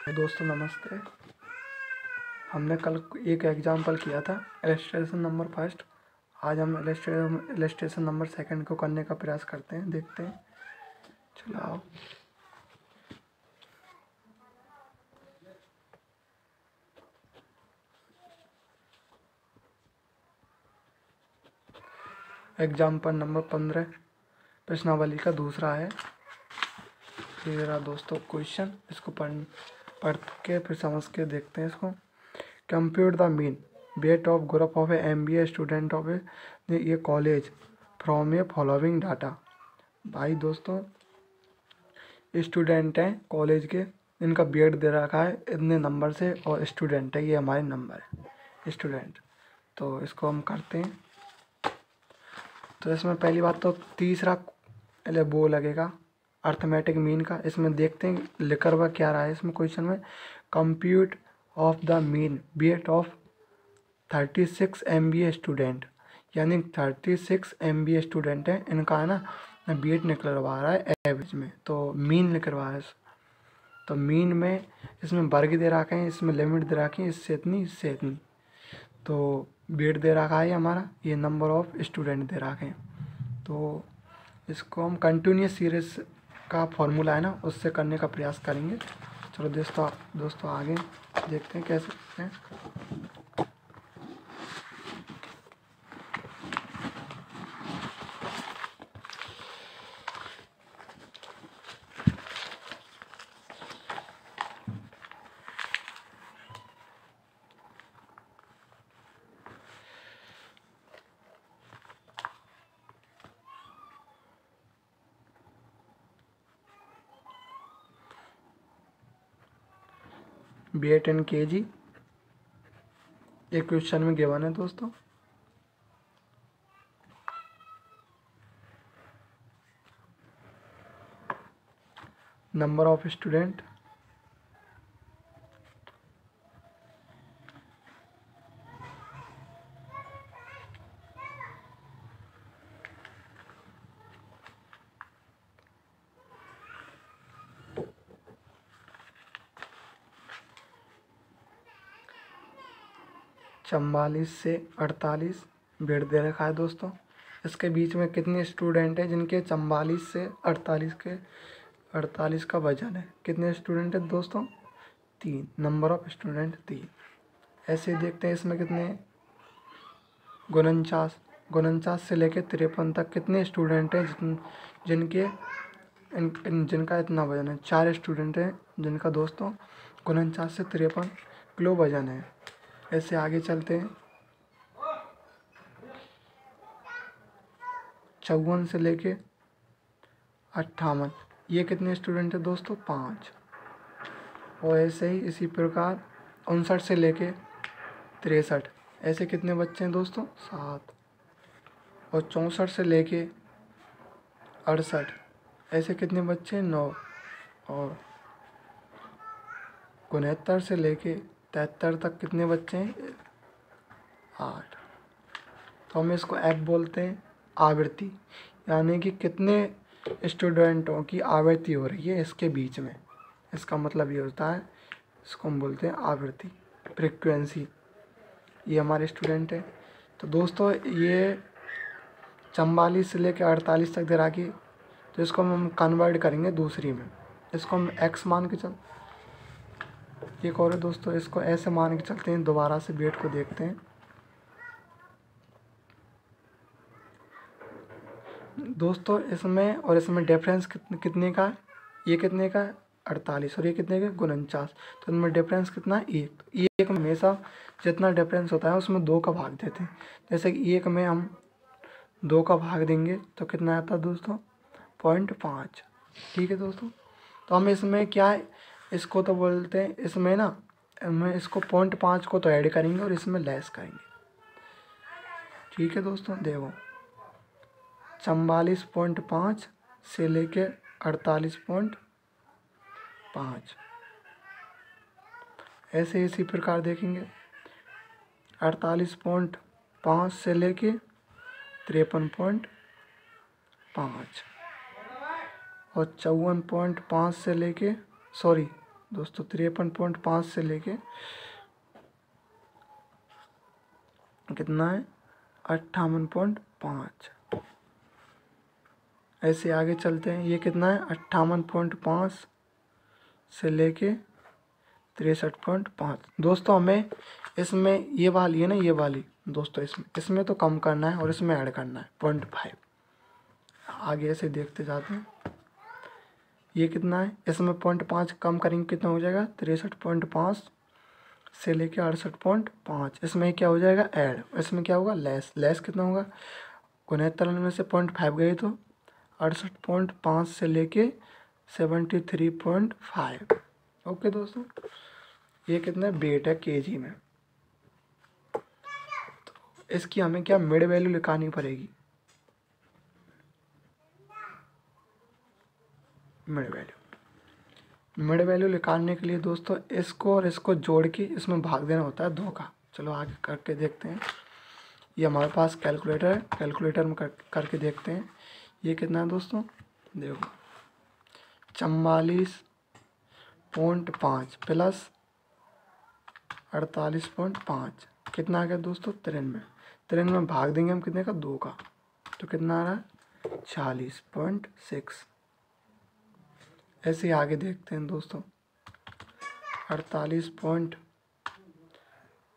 दोस्तों, नमस्ते। हमने कल एक एग्ज़ाम्पल किया था एलिस्ट्रेशन नंबर फ़र्स्ट आज हम एलिस्ट्रेशन नंबर सेकंड को करने का प्रयास करते हैं, देखते हैं। चलो आओ। एग्ज़ाम्पल नंबर पंद्रह, प्रश्नावली का दूसरा है। ये दोस्तों क्वेश्चन इसको पढ़ पढ़ के, फिर समझ के देखते हैं इसको। Compute the mean weight of group of a M B A student of a ये college from a following data भाई दोस्तों स्टूडेंट हैं कॉलेज के, इनका बी दे रखा है इतने नंबर से और स्टूडेंट है, ये हमारे नंबर है स्टूडेंट तो इसको हम करते हैं। तो इसमें पहली बात तो तीसरा वो लगेगा। अर्थमेटिक मीन का। इसमें देखते हैं लिखा हुआ क्या रहा है। इसमें क्वेश्चन में compute of the mean weight of thirty six M B A student यानी thirty six M B A student है। इनका है ना बी एड निकलवा रहा है एवरेज में। तो मीन निकलवा रहा है तो मीन में इसमें वर्ग दे रखे हैं, इसमें लिमिट दे रखी है, इससे इतनी इससे इतनी। तो बी दे रखा है हमारा, ये नंबर ऑफ़ स्टूडेंट दे रखे हैं। तो इसको हम कंटिन्यूस सीरीज़ का फॉर्मूला है ना, उससे करने का प्रयास करेंगे। चलो दोस्तों दोस्तों आगे देखते हैं कैसे हैं। बी ए टेन के जी एक क्वेश्चन में गिवन है दोस्तों। नंबर ऑफ़ स्टूडेंट चवालीस से अड़तालीस बेड दे रखा है दोस्तों। इसके बीच में कितने स्टूडेंट हैं जिनके चवालीस से अड़तालीस के अड़तालीस का वज़न है? कितने स्टूडेंट हैं दोस्तों? तीन। नंबर ऑफ़ स्टूडेंट तीन। ऐसे देखते हैं इसमें कितने गुनचास गुनचास से लेकर तिरपन तक कितने स्टूडेंट हैं जिन जिनके इन, इन जिनका इतना वज़न है? चार स्टूडेंट हैं जिनका दोस्तों गुनचास से तिरपन किलो वज़न है। ऐसे आगे चलते हैं। चौवन से लेके अट्ठावन। ये कितने स्टूडेंट हैं दोस्तों? पाँच। और ऐसे ही इसी प्रकार उनसठ से लेके तिरसठ। ऐसे कितने बच्चे हैं दोस्तों? सात। और चौंसठ से लेके अड़सठ। ऐसे कितने बच्चे? हैं नौ। और उनहत्तर से लेके तिहत्तर तक कितने बच्चे हैं? आठ। तो हम इसको एफ़ बोलते हैं आवृत्ति। यानी कि कितने स्टूडेंटों की आवृत्ति हो रही है इसके बीच में। इसका मतलब ये होता है, इसको हम बोलते हैं आवृत्ति, फ्रिक्वेंसी। ये हमारे स्टूडेंट है। तो दोस्तों, ये चंबालीस से लेकर अड़तालीस तक दे रहा तो इसको हम कन्वर्ट करेंगे दूसरी में। इसको हम एक्स मान के चल एक और है दोस्तों, इसको ऐसे मान के चलते हैं, दोबारा से बेट को देखते हैं। दोस्तों, इसमें और इसमें डिफरेंस कितने का ये कितने का अड़तालीस, और ये कितने का उनचास तो इनमें डिफरेंस कितना? है एक। तो एक हमेशा जितना डिफरेंस होता है, उसमें दो का भाग देते हैं। जैसे कि एक में हम दो का भाग देंगे तो कितना आता है दोस्तों? पॉइंट पाँच। ठीक है दोस्तों? तो हम इसमें क्या है इसको तो बोलते हैं, इसमें ना, मैं इसको पॉइंट पाँच को तो ऐड करेंगे और इसमें लेस करेंगे। ठीक है दोस्तों, देखो। चवालीस पॉइंट पाँच से लेके अड़तालीस पॉइंट पाँच। ऐसे इसी प्रकार देखेंगे। अड़तालीस पॉइंट पाँच से लेके तिरपन पॉइंट पाँच। और चौवन पॉइंट पाँच से लेके सॉरी, दोस्तों, तिरपन पॉइंट पाँच से लेके कितना है? अट्ठावन पॉइंट पाँच। ऐसे आगे चलते हैं। ये कितना है? अट्ठावन पॉइंट पाँच से लेके तिरसठ पॉइंट पाँच। दोस्तों, हमें इसमें ये वाली है ना, ये वाली। दोस्तों, इसमें इसमें तो कम करना है और इसमें ऐड करना है, पॉइंट फाइव। आगे ऐसे देखते जाते हैं। ये कितना है? इसमें पॉइंट पाँच कम करेंगे, कितना हो जाएगा? तिरसठ पॉइंट पाँच से लेके अड़सठ पॉइंट पाँच। इसमें क्या हो जाएगा? ऐड इसमें क्या होगा? लेस लेस कितना होगा? उनहत्तर में से पॉइंट फाइव गए तो अड़सठ पॉइंट पाँच से लेके seventy three point five. Okay दोस्तों, ये कितना वेट है? के जी में। तो इसकी हमें क्या मिड वैल्यू निकालनी पड़ेगी? Mid value. मिड वैल्यू निकालने के लिए दोस्तों इसको और इसको जोड़ के इसमें भाग देना होता है दो का चलो आगे करके देखते हैं। ये हमारे पास कैलकुलेटर है। कैलकुलेटर में कर, करके देखते हैं। ये कितना है दोस्तों? देखो। चम्बालीस पॉइंट पाँच प्लस अड़तालीस पॉइंट पाँच। कितना आ गया दोस्तों? तिरानवे। तिरानवे भाग देंगे हम कितने का? दो का। तो कितना आ रहा है? चालीस पॉइंट सिक्स। ऐसे ही आगे देखते हैं दोस्तों। अड़तालीस पॉइंट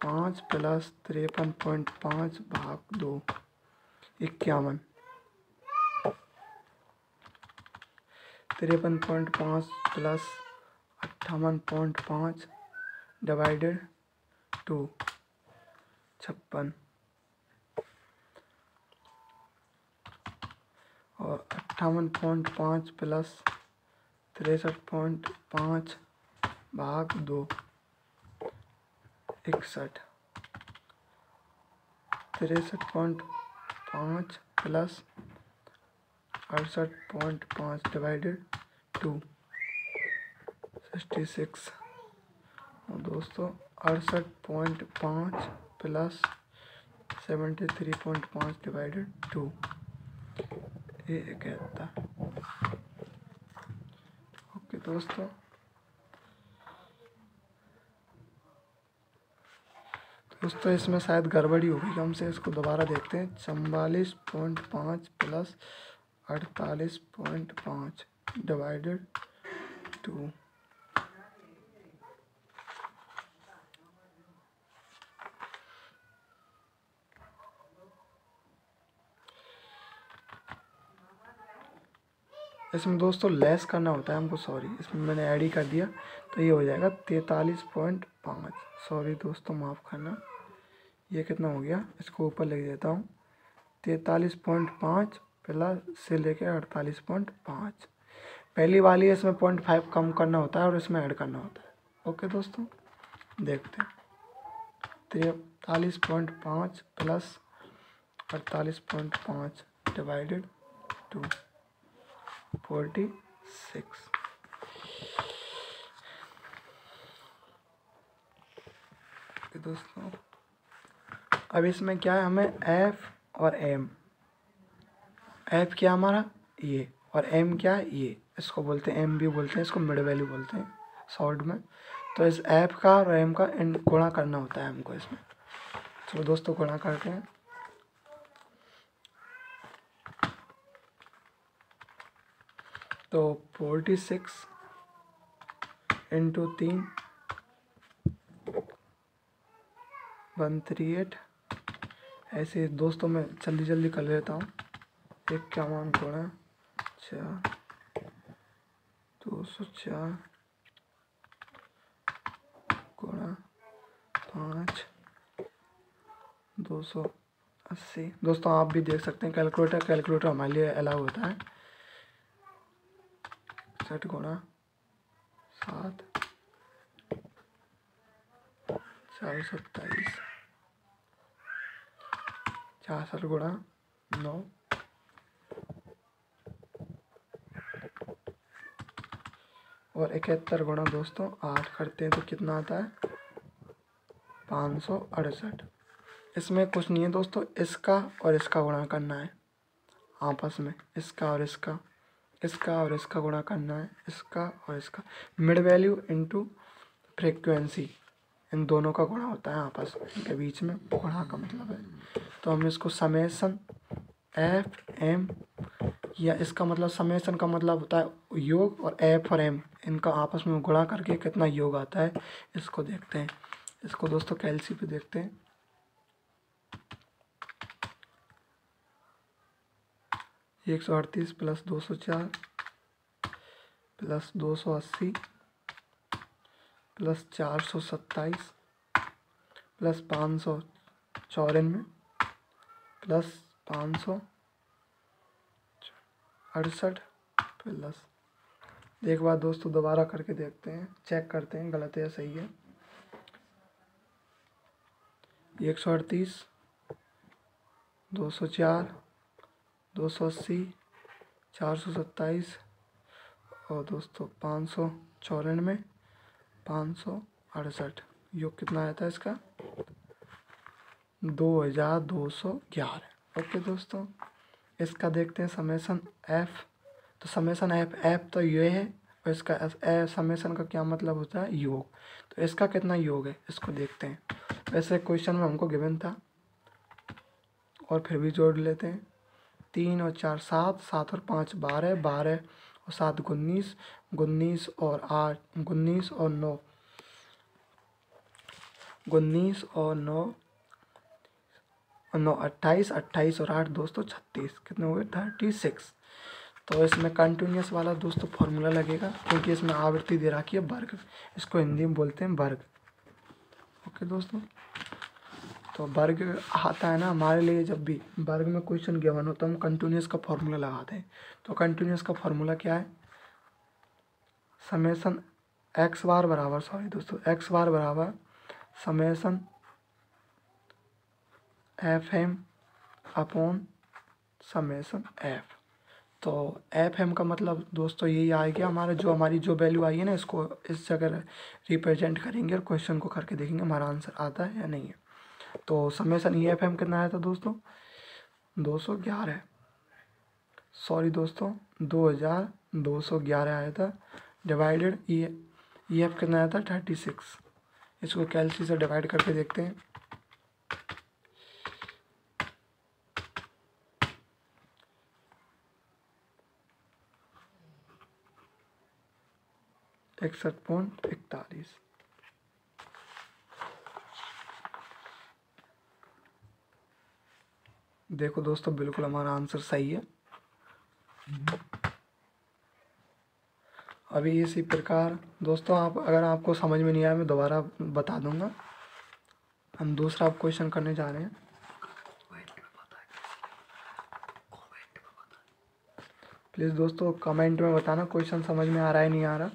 पाँच प्लस तिरपन पॉइंट पाँच भाग दो, इक्यावन। तिरपन पॉइंट पाँच प्लस अट्ठावन पॉइंट पाँच डिवाइडेड टू, छप्पन। और अट्ठावन पॉइंट पाँच प्लस तिरसठ पॉइंट पाँच भाग दो। इकसठ। तिरसठ पॉइंट पाँच प्लस अड़सठ पॉइंट पाँच डिवाइडेड टू। Sixty six. दोस्तों, अड़सठ पॉइंट पाँच प्लस सेवेंटी थ्री पॉइंट पाँच डिवाइडेड टू। ये ओके दोस्तों। दोस्तों, इसमें शायद गड़बड़ी होगी हमसे इसको दोबारा देखते हैं। चवालीस पॉइंट पाँच प्लस अड़तालीस पॉइंट पाँच डिवाइडेड टू इसमें दोस्तों लेस करना होता है हमको सॉरी इसमें मैंने ऐड ही कर दिया तो ये हो जाएगा तैतालीस पॉइंट पाँच। सॉरी दोस्तों, माफ़ करना। ये कितना हो गया? इसको ऊपर लिख देता हूँ। तैतालीस पॉइंट पाँच प्लस से लेके अड़तालीस पॉइंट पाँच। पहली वाली इसमें पॉइंट फाइव कम करना होता है और इसमें ऐड करना होता है। ओके दोस्तों, देखते हैं। तैतालीस पॉइंट पाँच प्लस अड़तालीस पॉइंट पाँच डिवाइडेड टू फोर्टी सिक्स दोस्तों, अब इसमें क्या है? हमें एफ़ और एम एफ़ क्या हमारा? ये और एम क्या है? ये इसको बोलते हैं एम भी बोलते हैं, इसको मिड वैल्यू बोलते हैं शॉर्ट में। तो इस एफ़ का और एम का गुणा करना होता है हमको इसमें। चलो दोस्तों, गुणा करते हैं। तो फोर्टी सिक्स इंटू तीन वन थ्री एट ऐसे दोस्तों मैं जल्दी जल्दी कर लेता हूँ। एक क्या इक्यावन गुणा चार, दो सौ चार पाँच, दो सौ अस्सी। दोस्तों आप भी देख सकते हैं कैलकुलेटर कैलकुलेटर हमारे लिए अलाउ होता है। सठ गुणा सात, चार सत्ताईस छियासठ गुणा नौ। और इकहत्तर गुणा दोस्तों, आठ करते हैं तो कितना आता है? पाँच सौ अड़सठ। इसमें कुछ नहीं है दोस्तों, इसका और इसका गुणा करना है। आपस में, इसका और इसका। इसका और इसका गुणा करना है, इसका और इसका। मिड वैल्यू इनटू फ्रिक्वेंसी इन दोनों का गुणा होता है आपस के बीच में गुणा का मतलब है। तो हम इसको समेसन एफ़ एम या इसका मतलब समेसन का मतलब होता है योग और एफ़ और एम इनका आपस में गुणा करके कितना योग आता है, इसको देखते हैं। इसको दोस्तों कैलसी पे देखते हैं। एक सौ अड़तीस प्लस दो सौ चार प्लस दो सौ अस्सी प्लस चार सौ सत्ताईस प्लस पाँच सौ चौरानवे प्लस पाँच सौ अड़सठ प्लस। एक बार दोस्तों दोबारा करके देखते हैं, चेक करते हैं, गलत है या सही है। एक सौ अड़तीस, दो सौ चार दो सौ अस्सी, चार सौ सत्ताईस और दोस्तों पाँच सौ चौरानवे, पाँच सौ अड़सठ। योग कितना आया था इसका? दो हज़ार दो सौ ग्यारह। ओके दोस्तों, इसका देखते हैं समेसन एफ़। तो समेसन एफ़ एफ़ तो ये है और इसका समेसन का क्या मतलब होता है? योग। तो इसका कितना योग है? इसको देखते हैं। वैसे क्वेश्चन में हमको गिवन था और फिर भी जोड़ लेते हैं। तीन और चार, सात सात और पाँच, बारह बारह और सात, उन्नीस उन्नीस और आठ, उन्नीस और नौ। उन्नीस और नौ नौ, अट्ठाईस अट्ठाईस और आठ दोस्तों छत्तीस। कितने हो गए? थर्टी सिक्स तो इसमें कंटिन्यूस वाला दोस्तों फॉर्मूला लगेगा, क्योंकि इसमें आवृत्ति दे रखी है वर्ग। इसको हिंदी में बोलते हैं वर्ग। ओके दोस्तों? तो वर्ग आता है ना, हमारे लिए जब भी वर्ग में क्वेश्चन गिवन हो तो हम कंटिन्यूस का फॉर्मूला लगाते हैं। तो कंटिन्यूस का फॉर्मूला क्या है? समेसन एक्स बार बराबर सॉरी दोस्तों एक्स बार बराबर summation F M upon summation F तो एफ़ एम का मतलब दोस्तों यही आ गया हमारा, जो हमारी जो वैल्यू आई है ना, इसको इस जगह रिप्रेजेंट करेंगे और क्वेश्चन को करके देखेंगे, हमारा आंसर आता है या नहीं है। तो समेसन ई एफ़ एम कितना आया था दोस्तों, दो सौ ग्यारह सॉरी दोस्तों, दो हज़ार दो सौ ग्यारह आया था। डिवाइडेड ई ई एफ़ कितना आया था थर्टी सिक्स इसको कैलसी से डिवाइड करके देखते हैं। इकसठ पॉइंट इकतालीस। देखो दोस्तों, बिल्कुल हमारा आंसर सही है। अभी इसी प्रकार, दोस्तों, आप अगर आपको समझ में नहीं आया, मैं दोबारा बता दूँगा। हम दूसरा आप क्वेश्चन करने जा रहे हैं। प्लीज़ दोस्तों कमेंट में बताना क्वेश्चन समझ में आ रहा है, नहीं आ रहा।